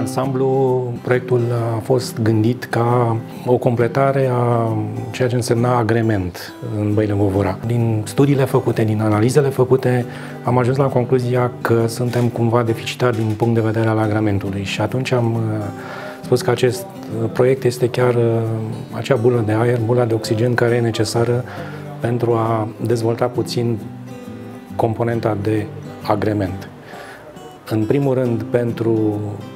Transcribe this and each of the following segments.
ansamblu, proiectul a fost gândit ca o completare a ceea ce însemna agrement în Băile Govora. Din studiile făcute, din analizele făcute, am ajuns la concluzia că suntem cumva deficitari din punct de vedere al agrementului și atunci am uh, spus că acest uh, proiect este chiar uh, acea bulă de aer, bula de oxigen care e necesară pentru a dezvolta puțin componenta de agrement. În primul rând pentru uh,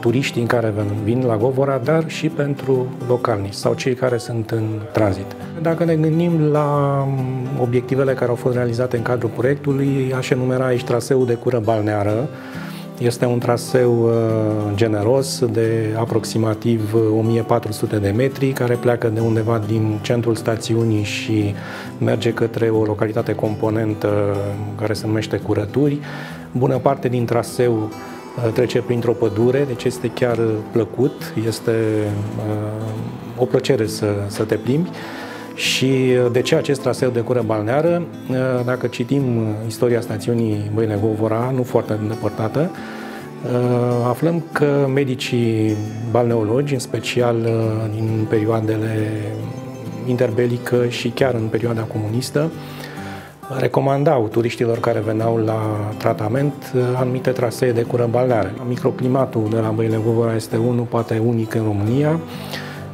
turiștii în care vin la Govora, dar și pentru localnici sau cei care sunt în tranzit. Dacă ne gândim la um, obiectivele care au fost realizate în cadrul proiectului, aș enumera aici traseul de cură balneară, este un traseu uh, generos de aproximativ 1400 uh, de metri, care pleacă de undeva din centrul stațiunii și merge către o localitate componentă care se numește Curături. Bună parte din traseu uh, trece printr-o pădure, deci este chiar plăcut, este o plăcere să, să te plimbi. Și uh, de ce acest traseu de cură balneară? Uh, dacă citim uh, istoria stațiunii Băile Govora, nu foarte îndepărtată, aflăm că medicii balneologi, în special din perioadele interbelică și chiar în perioada comunistă, recomandau turiștilor care veneau la tratament anumite trasee de cură balneară. Microclimatul de la Băile Govora este unul, poate unic în România.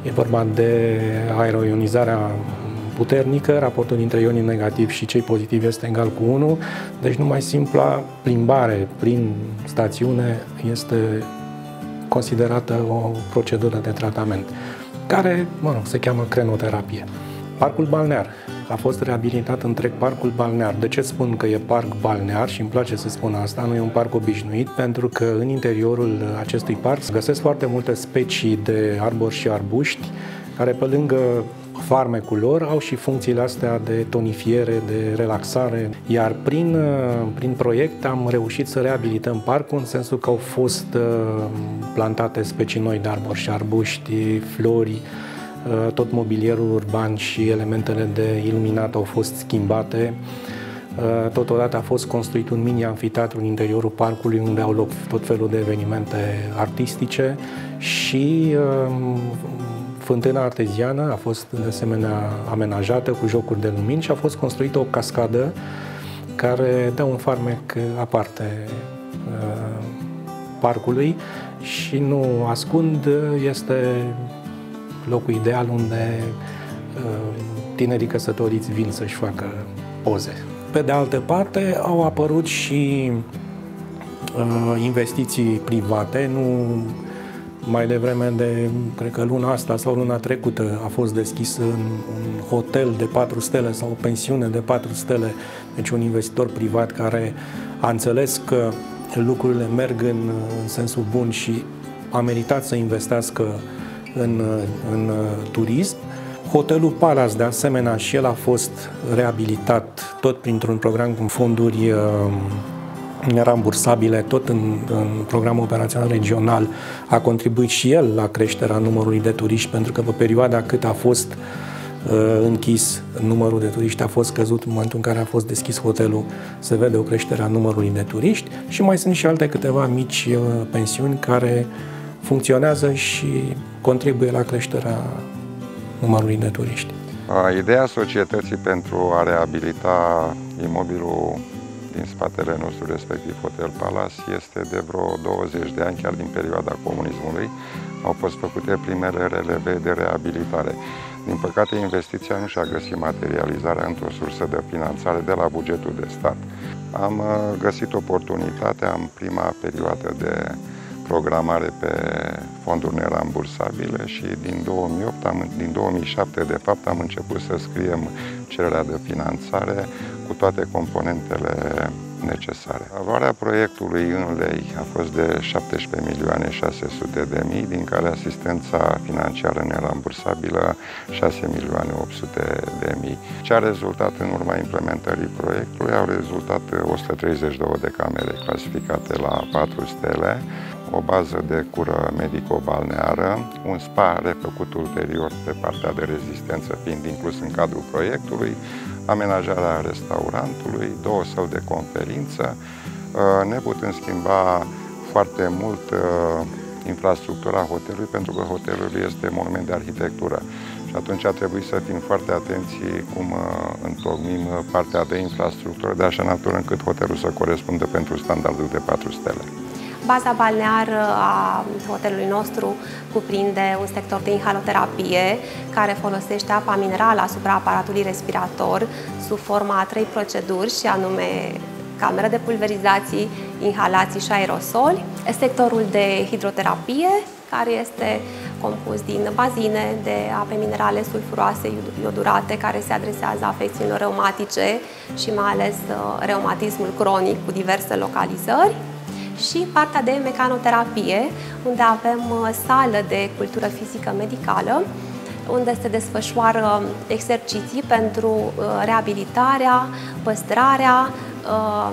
E vorba de aeroionizarea puternică, raportul dintre ionii negativi și cei pozitivi este egal cu 1, deci numai simpla plimbare prin stațiune este considerată o procedură de tratament, care, mă rog, se cheamă crenoterapie. Parcul balnear a fost reabilitat întreg parcul balnear. De ce spun că e parc balnear și îmi place să spun asta, nu e un parc obișnuit, pentru că în interiorul acestui parc găsesc foarte multe specii de arbori și arbuști, care pe lângă farmecul lor au și funcțiile astea de tonifiere, de relaxare, iar prin, prin proiect am reușit să reabilităm parcul în sensul că au fost uh, plantate specii noi de arbori și arbuști, flori, Uh, tot mobilierul urban și elementele de iluminat au fost schimbate. Uh, totodată a fost construit un mini-amfiteatru în interiorul parcului unde au loc tot felul de evenimente artistice și um, fântâna arteziană a fost de asemenea amenajată cu jocuri de lumini și a fost construită o cascadă care dă un farmec aparte uh, parcului și nu ascund, este locul ideal unde uh, tinerii căsătoriți vin să-și facă poze. Pe de altă parte, au apărut și uh, investiții private, nu mai devreme de, cred că luna asta sau luna trecută a fost deschis un, un hotel de 4 stele sau o pensiune de 4 stele, deci un investitor privat care a înțeles că lucrurile merg în, în sensul bun și a meritat să investească în, în turism. Hotelul Palace, de asemenea, și el a fost reabilitat tot printr-un program cu fonduri uh, rambursabile, tot în, în programul operațional regional, a contribuit și el la creșterea numărului de turiști, pentru că pe perioada cât a fost uh, închis, numărul de turiști a fost scăzut în momentul în care a fost deschis hotelul, se vede o creștere a numărului de turiști și mai sunt și alte câteva mici uh, pensiuni care funcționează și contribuie la creșterea numărului de turiști. Ideea societății pentru a reabilita imobilul din spatele nostru, respectiv Hotel Palace, este de vreo 20 de ani, chiar din perioada comunismului. Au fost făcute primele releve de reabilitare. Din păcate, investiția nu și-a găsit materializarea într-o sursă de finanțare de la bugetul de stat. Am uh, găsit oportunitatea în prima perioadă de programare pe fonduri nerambursabile și din 2008, am, din 2007 de fapt am început să scriem cererea de finanțare cu toate componentele necesare. Valoarea proiectului în lei a fost de 17 milioane 600 de mii, din care asistența financiară nerambursabilă 6 milioane 800 de mii. Ce a rezultat în urma implementării proiectului? Au rezultat 132 de camere clasificate la 4 stele, o bază de cură medico-balneară, un spa refăcut ulterior pe partea de rezistență fiind inclus în cadrul proiectului, amenajarea restaurantului, două său de conferință, uh, ne putem schimba foarte mult uh, infrastructura hotelului, pentru că hotelul este monument de arhitectură. Și atunci a trebuit să fim foarte atenți cum uh, întocmim uh, partea de infrastructură de așa natură încât hotelul să corespundă pentru standardul de 4 stele. Baza balneară a hotelului nostru cuprinde un sector de inhaloterapie care folosește apa minerală asupra aparatului respirator sub forma a trei proceduri și anume cameră de pulverizații, inhalații și aerosoli, sectorul de hidroterapie, care este compus din bazine de ape minerale sulfuroase iodurate care se adresează afecțiunilor reumatice și mai ales uh, reumatismul cronic cu diverse localizări și partea de mecanoterapie, unde avem uh, sală de cultură fizică medicală, unde se desfășoară exerciții pentru uh, reabilitarea, păstrarea, uh,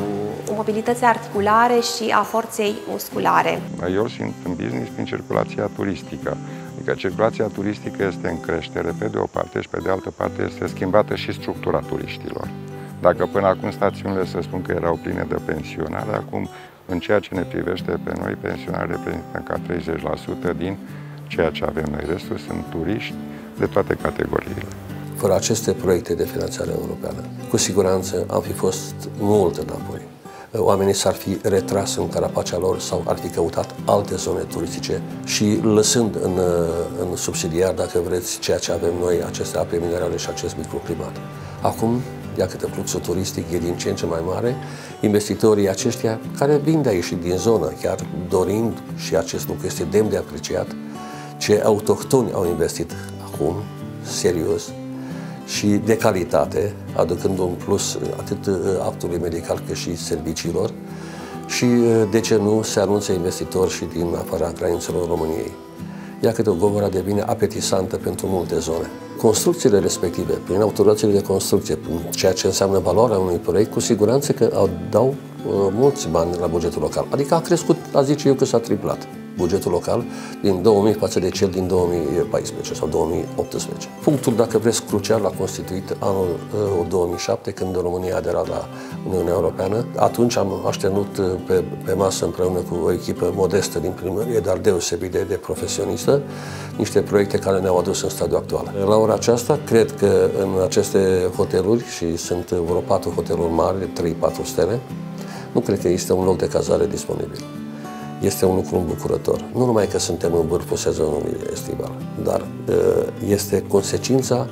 mobilității articulare și a forței musculare. Eu sunt în business prin circulația turistică. Adică circulația turistică este în creștere pe de o parte și pe de altă parte este schimbată și structura turiștilor. Dacă până acum stațiunile să spun că erau pline de pensionare, acum în ceea ce ne privește pe noi, pensionare reprezintă ca 30% din ceea ce avem noi. Restul sunt turiști de toate categoriile. Fără aceste proiecte de finanțare europeană, cu siguranță am fi fost mult înapoi. Oamenii s-ar fi retras în carapacea lor sau ar fi căutat alte zone turistice și lăsând în, în subsidiar, dacă vreți, ceea ce avem noi, aceste ape minerale și acest microclimat. Acum ia câte fluxul turistic e din ce în ce mai mare, investitorii aceștia care vin de aici și din zonă, chiar dorind, și acest lucru este demn de apreciat, ce autohtoni au investit acum, serios, și de calitate, aducând un plus atât uh, actului medical cât și serviciilor, și, uh, de ce nu, se anunță investitori și din afara granițelor României. Ia câte o govora devine apetisantă pentru multe zone construcțiile respective, prin autorizațiile de construcție, prin ceea ce înseamnă valoarea unui proiect, cu siguranță că dau uh, mulți bani la bugetul local. Adică a crescut, a zice eu, că s-a triplat bugetul local din 2000 față de cel din 2014 sau 2018. Punctul, dacă vreți, crucial a constituit anul 2007, uh, când România a aderat la Uniunea Europeană. Atunci am așternut uh, pe, pe masă împreună cu o echipă modestă din primărie, dar deosebit de, de profesionistă, niște proiecte care ne-au adus în stadiul actual. La ora aceasta, cred că în aceste hoteluri, și sunt vreo patru hoteluri mari, 3-4 stele, nu cred că este un loc de cazare disponibil este un lucru îmbucurător. Nu numai că suntem în vârful sezonului estival, dar uh, este consecința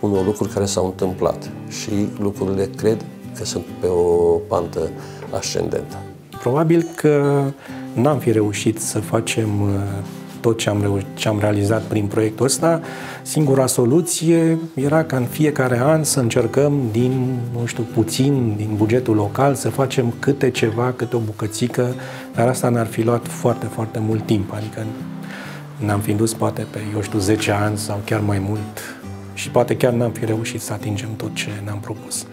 unor lucruri care s-au întâmplat și lucrurile cred că sunt pe o pantă ascendentă. Probabil că n-am fi reușit să facem uh, tot ce am, reu- ce am realizat prin proiectul ăsta, singura soluție era ca în fiecare an să încercăm din, nu știu, puțin din bugetul local să facem câte ceva, câte o bucățică, dar asta ne-ar fi luat foarte, foarte mult timp, adică ne-am fi dus poate pe, eu știu, 10 ani sau chiar mai mult și poate chiar n-am fi reușit să atingem tot ce ne-am propus.